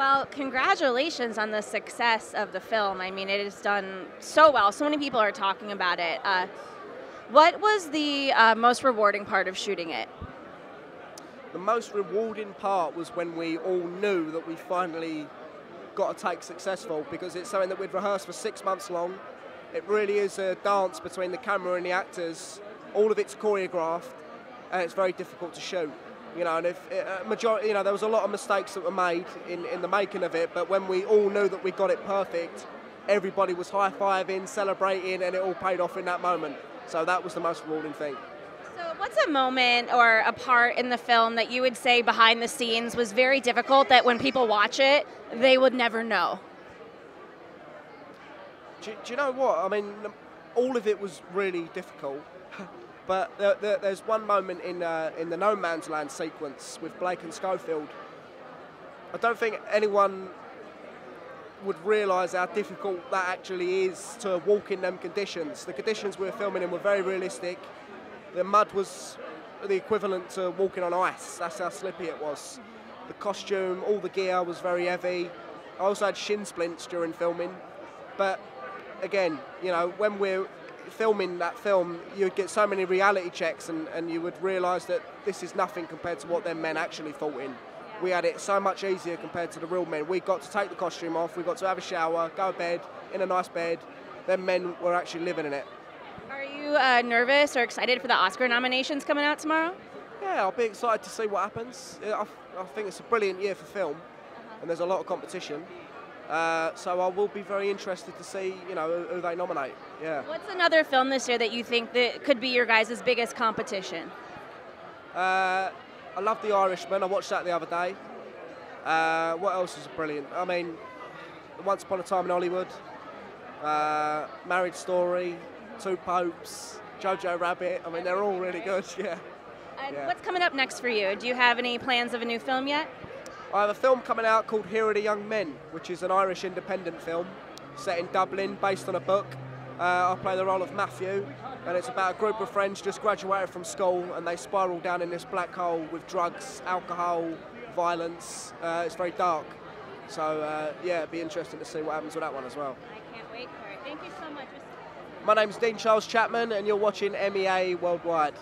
Well, congratulations on the success of the film. I mean, it has done so well. So many people are talking about it. Uh, what was the uh, most rewarding part of shooting it? The most rewarding part was when we all knew that we finally got a take successful because it's something that we'd rehearsed for six months long. It really is a dance between the camera and the actors. All of it's choreographed, and it's very difficult to shoot. You know, and if uh, majority, you know, there was a lot of mistakes that were made in, in the making of it, but when we all knew that we got it perfect, everybody was high fiving, celebrating, and it all paid off in that moment. So that was the most rewarding thing. So, what's a moment or a part in the film that you would say behind the scenes was very difficult that when people watch it, they would never know? Do, do you know what? I mean, all of it was really difficult. But there, there, there's one moment in uh, in the No Man's Land sequence with Blake and Schofield. I don't think anyone would realise how difficult that actually is to walk in them conditions. The conditions we were filming in were very realistic. The mud was the equivalent to walking on ice. That's how slippy it was. The costume, all the gear was very heavy. I also had shin splints during filming. But again, you know, when we're filming that film, you'd get so many reality checks and, and you would realise that this is nothing compared to what them men actually fought in. We had it so much easier compared to the real men. We got to take the costume off, we got to have a shower, go to bed, in a nice bed. Them men were actually living in it. Are you uh, nervous or excited for the Oscar nominations coming out tomorrow? Yeah, I'll be excited to see what happens. I, I think it's a brilliant year for film, and there's a lot of competition. Uh, so I will be very interested to see, you know, who, they nominate. Yeah. What's another film this year that you think that could be your guys' biggest competition? Uh, I love The Irishman. I watched that the other day. Uh, what else is brilliant? I mean, Once Upon a Time in Hollywood, uh, Marriage Story, Two Popes, Jojo Rabbit. I mean, they're all really good. Yeah. And yeah. what's coming up next for you? Do you have any plans of a new film yet? I have a film coming out called Here Are the Young Men, which is an Irish independent film set in Dublin based on a book. Uh, I play the role of Matthew, and it's about a group of friends just graduated from school and they spiral down in this black hole with drugs, alcohol, violence. Uh, it's very dark. So, uh, yeah, it'd be interesting to see what happens with that one as well. I can't wait for it. Thank you so much. My name's Dean Charles Chapman, and you're watching MEA Worldwide.